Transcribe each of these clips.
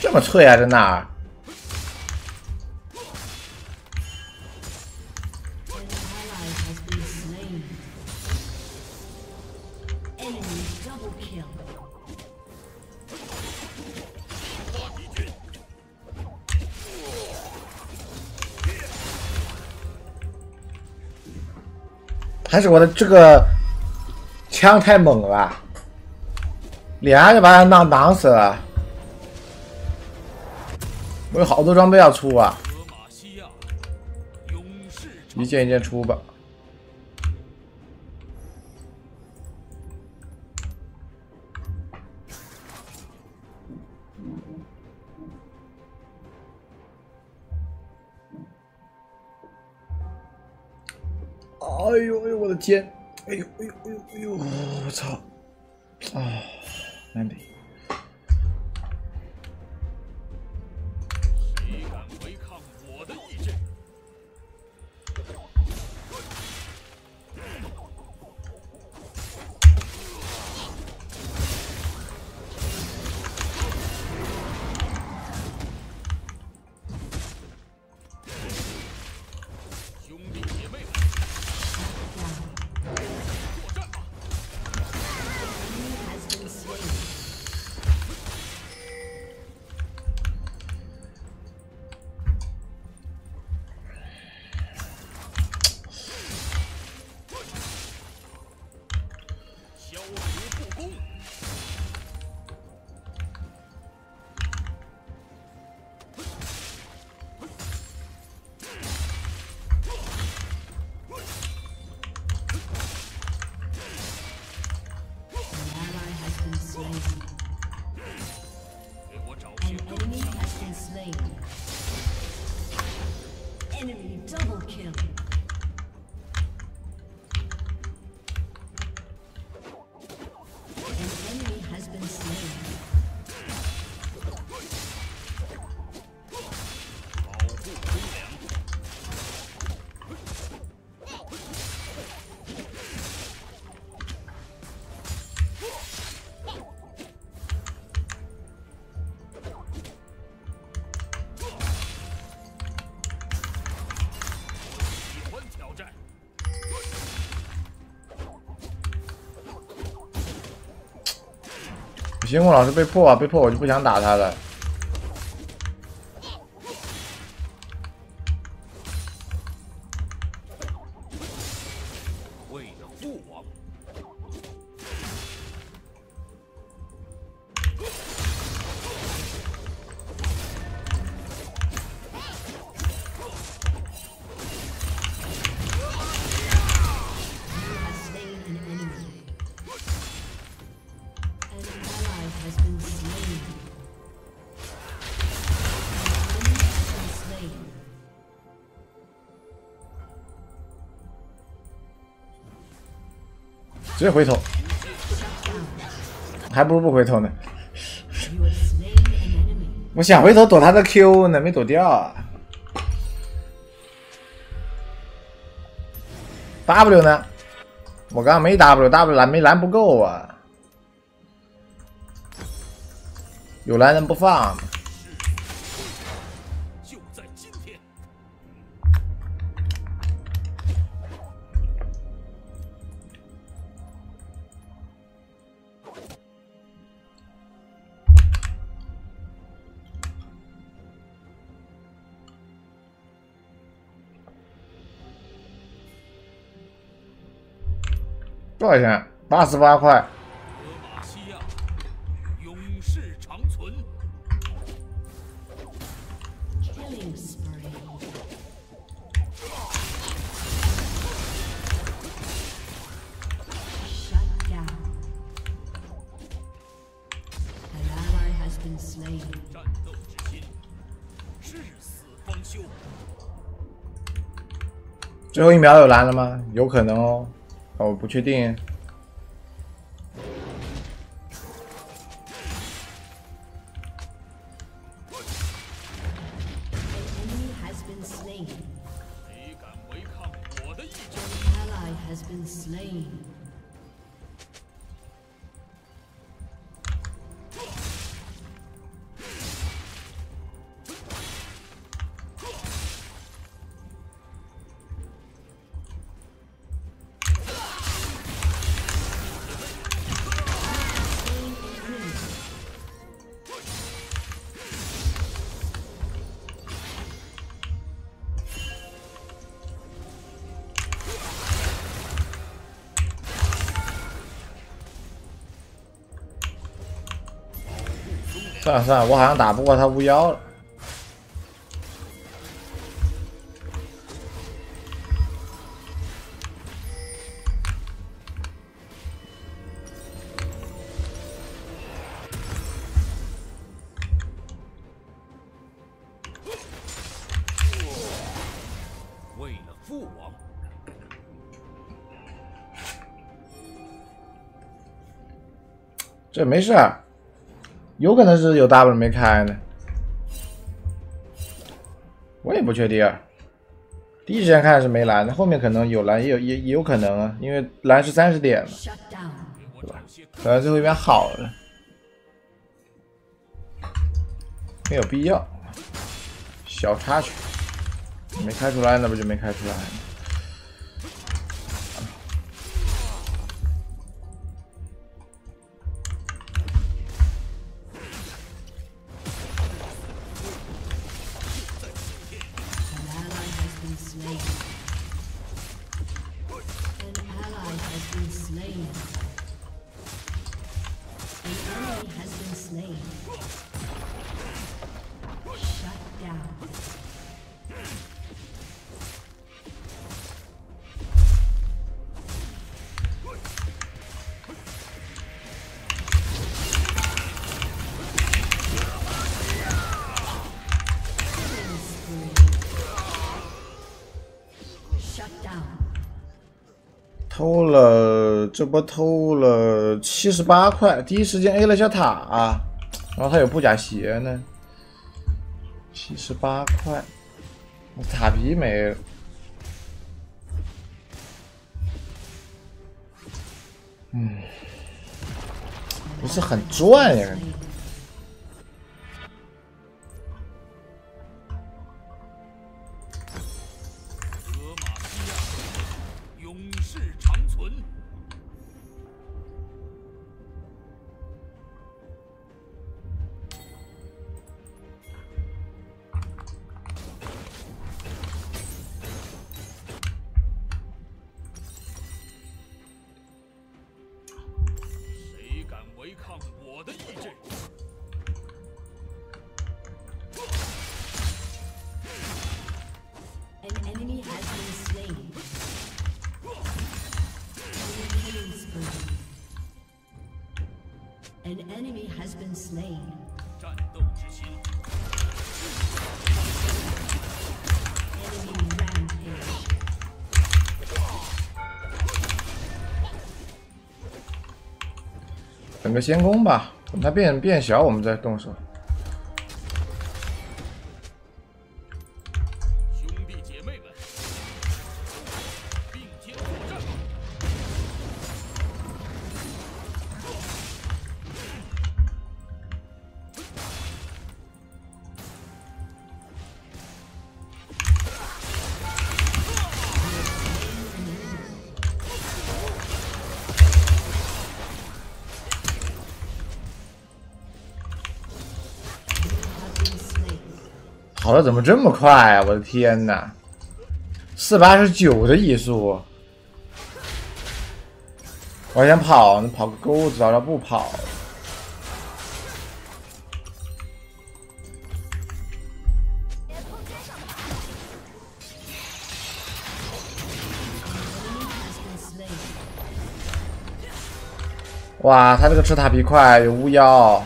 这么脆啊！这哪儿？还是我的这个枪太猛了。脸上就把他囊囊死了。我有好多装备要出啊，一件一件出吧。哎呦哎呦我的天！哎呦哎呦哎呦哎呦！我操！啊，Maybe. 我绝不公。星空，老师被迫啊，被迫我就不想打他了。直接回头，还不如不回头呢。我想回头躲他的 Q 呢，没躲掉啊。W 呢？我刚刚没 W，W 蓝没蓝不够啊。有蓝人不放，多少钱？八十八块。最后一秒有蓝了吗？有可能哦。哦我不确定。Has been slain. 谁敢违抗我的意志？算了算了，我好像打不过他巫妖了。为了父王，这没事儿，有可能是有 W 没开呢，我也不确定。第一时间看是没蓝的，后面可能有蓝，也有也也有可能啊，因为蓝是三十点嘛找些可能最后一边好了，没有必要，小插曲，没开出来那不就没开出来偷了，这波偷了七十八块，第一时间 A 了下塔、然后他有布甲鞋呢，七十八块，塔皮没了。嗯，不是很赚呀。An enemy has been slain. 战斗之心，等个先攻吧，等它变变小，我们再动手。跑的怎么这么快啊！我的天哪，四百二十九的移速，我想跑，你跑个钩子，早知道不跑。哇，他这个吃塔皮快，有巫妖，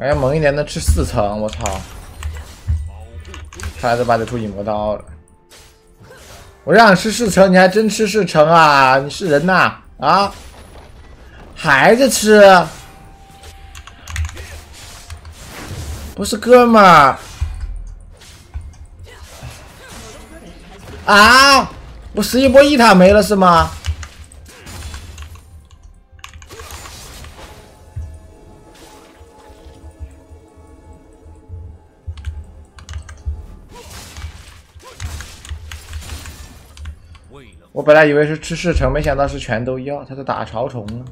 感觉猛一点能吃四层，我操！看来这把得出影魔刀了。我让你吃四层，你还真吃四层啊？你是人呐？啊？还在吃？不是哥们儿啊？我十一波一塔没了是吗？我本来以为是吃试成没想到是全都要他在打潮虫呢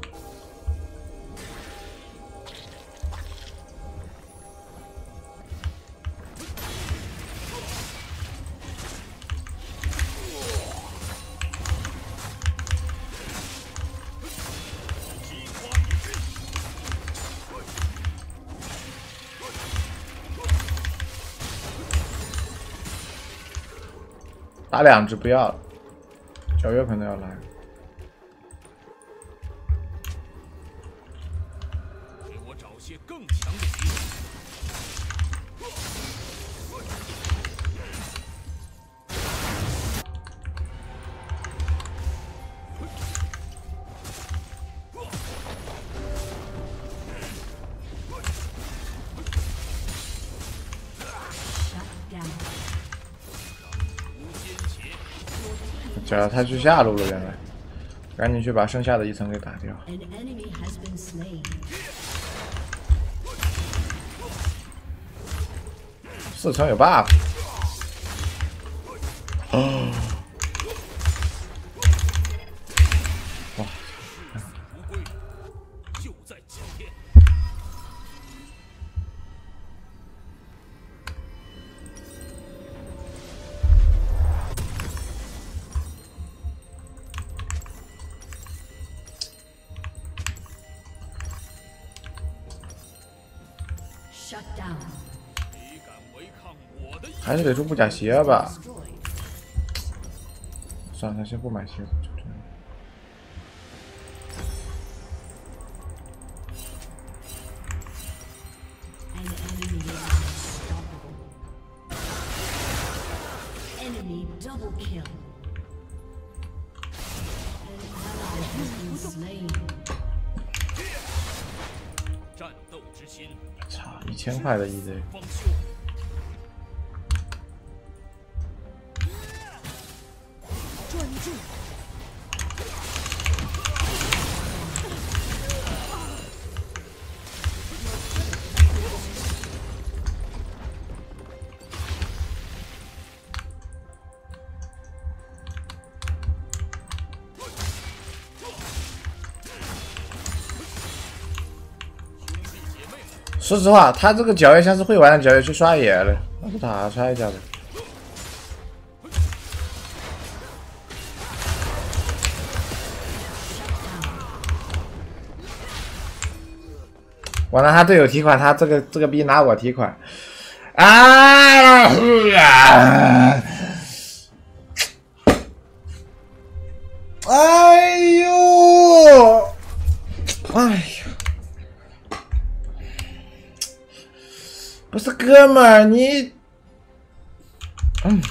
打两只不要了。小月可能要来。叫他去下路了，原来，赶紧去把剩下的一层给打掉。An enemy has been slain. 四层有 buff，不 还是得出布甲鞋吧。算了，先不买鞋，操，一千块的 EZ，说实话，他这个皎月像是会玩的皎月去刷野了，那不打刷一下的。我拿他队友提款，他这个这个逼拿我提款，啊！啊哥们儿，你，嗯，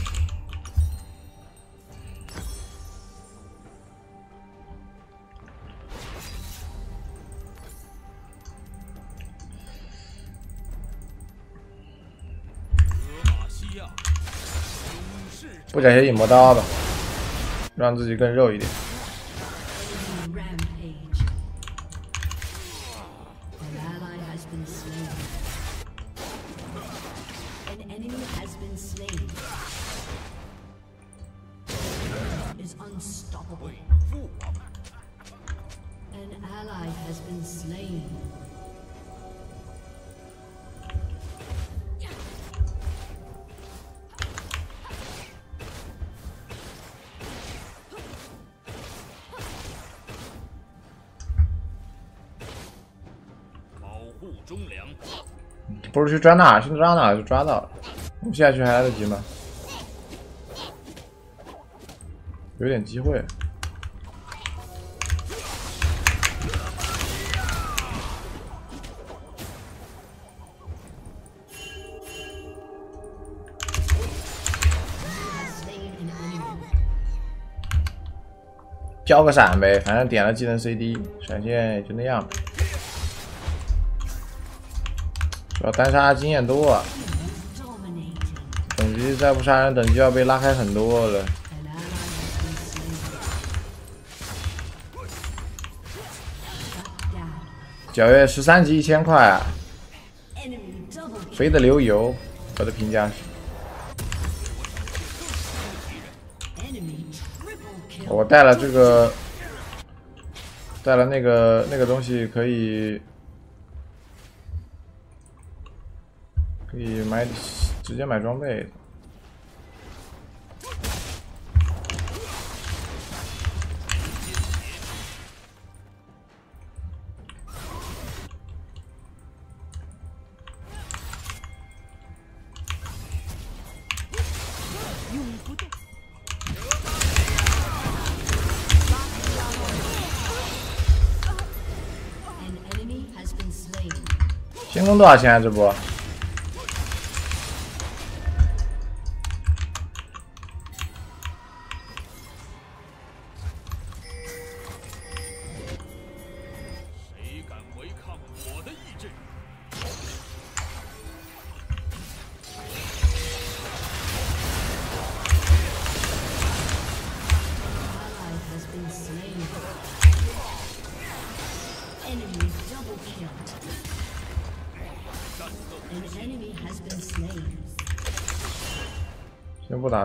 不小心一磨刀吧，让自己更肉一点。为父王。An ally has been slain. 保护忠良，不如去抓那，现在抓那就抓到了。我们现在去还来得及吗？有点机会。交个闪呗反正点了技能 cd 闪现也就那样主要单杀经验多。等级再不杀人等级要被拉开很多了。九月十三级一千块啊。肥的流油我的评价是。我带了这个，带了那个那个东西可以，可以买直接买装备。星空多少钱啊？这波？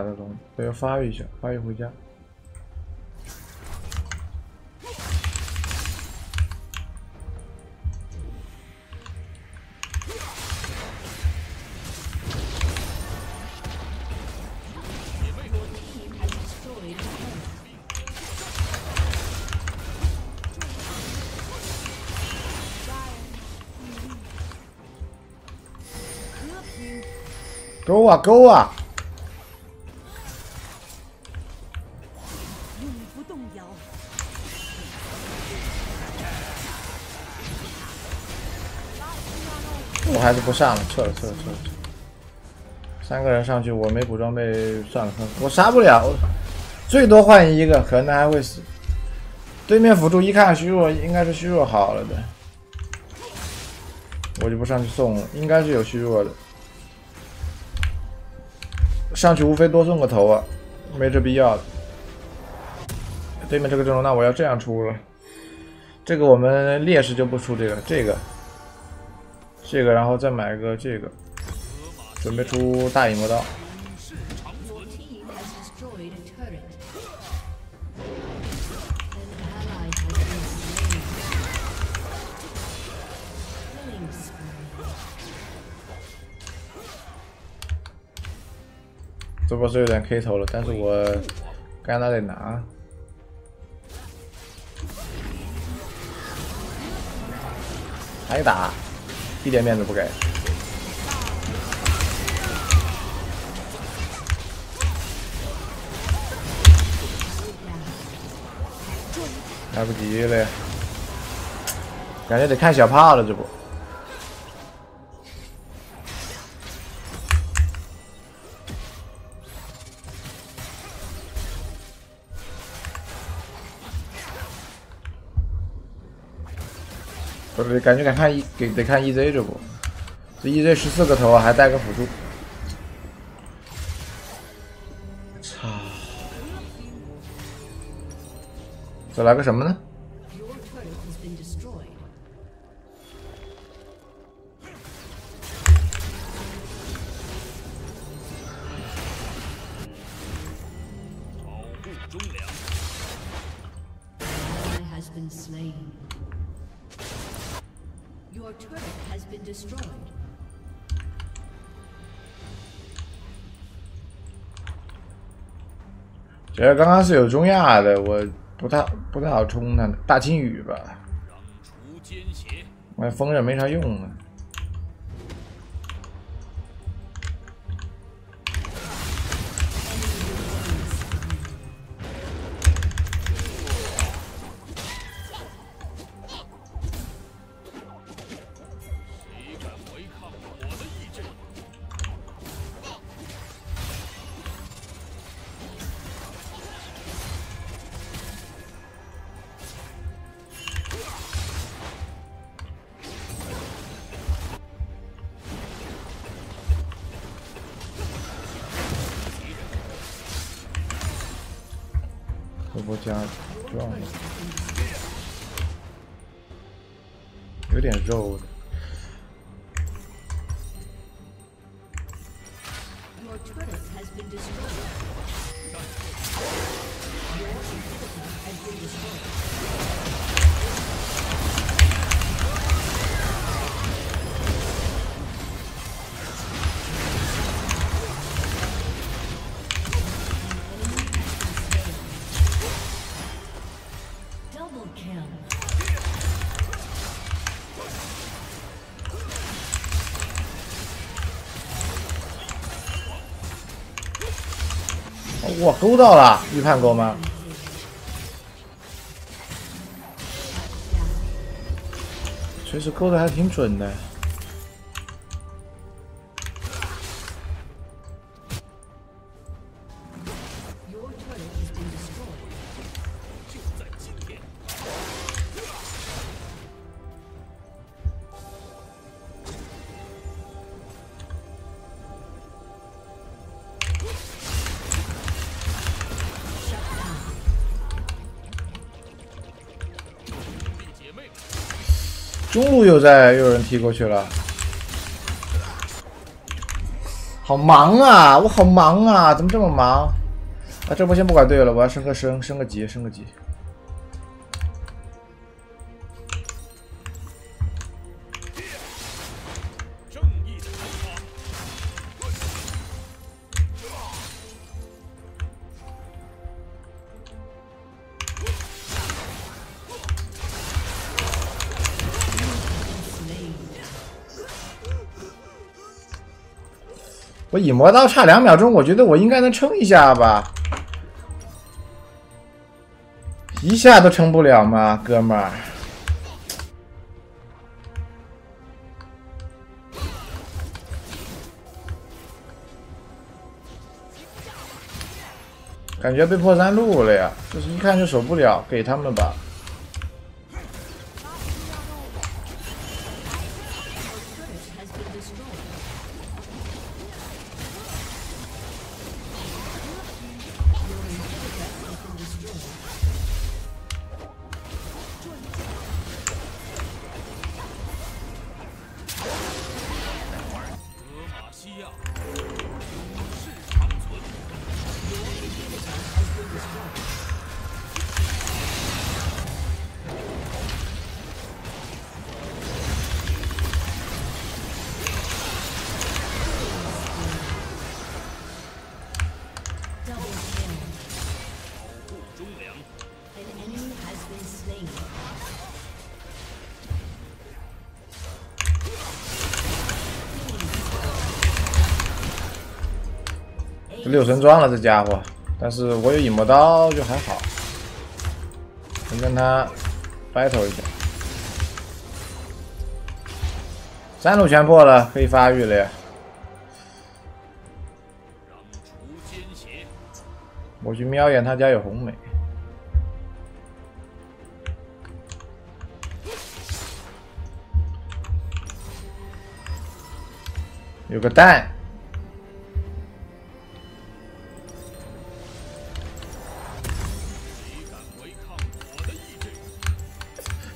这种，都要发育一下，发育回家。勾啊！勾啊还是不上了，撤了撤了撤了。三个人上去，我没补装备，算了算了，我杀不了，最多换一个，可能还会死。对面辅助一看虚弱，应该是虚弱好了的，我就不上去送了，应该是有虚弱的。上去无非多送个头啊，没这必要。对面这个阵容，那我要这样出了。这个我们劣势就不出这个，这个，这个，然后再买个这个，准备出大影魔刀。这波是有点 k 头了，但是我该拿得拿。挨打。一点面子不给。来不及了呀，感觉得看小炮了这不。不是，感觉敢看一给得看 EZ 这波，这 EZ 十四个头还带个辅助，操！再来个什么呢？Your turret has been destroyed. 保护忠良，Ally has been slain. Your turret has been destroyed. 觉得刚刚是有中亚的，我不太不太好冲他的大金羽吧，让除奸邪。我风筝没啥用啊。波加装，有点肉 Double kill. 哇，勾到了，预判勾吗？确实勾的还挺准的。在又有人踢过去了，好忙啊！我好忙啊！怎么这么忙？啊，这波先不管队友了，我要升个升，升个级，升个级。我以魔刀差两秒钟，我觉得我应该能撑一下吧，一下都撑不了吗，哥们儿？感觉被破三路了呀，就是一看就守不了，给他们吧。忠良，An enemy has been slain. 这六神装了，这家伙，但是我有影魔刀就还好，能跟他 battle 一下。三路全破了，可以发育了呀。我去瞄一眼他家有红美。有个蛋，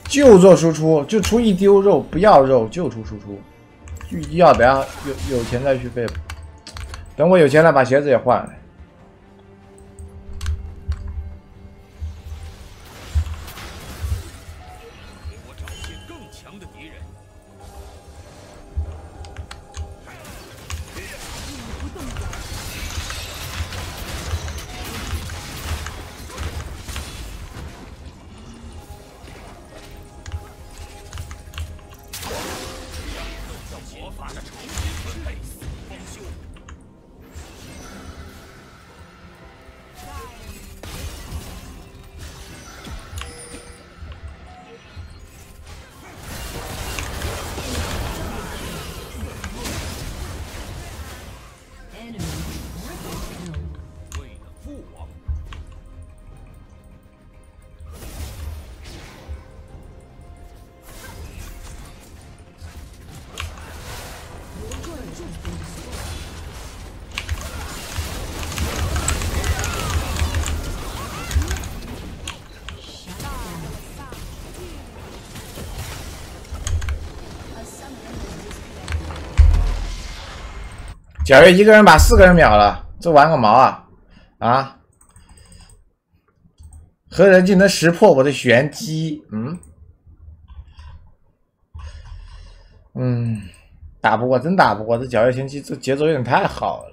就做输出，就出一丢肉，不要肉，就出输出。就要等下有有钱再续费吧。等我有钱了，把鞋子也换了。皎月一个人把四个人秒了，这玩个毛啊！啊！何人竟能识破我的玄机？嗯嗯，打不过，真打不过。这皎月前期这节奏有点太好了。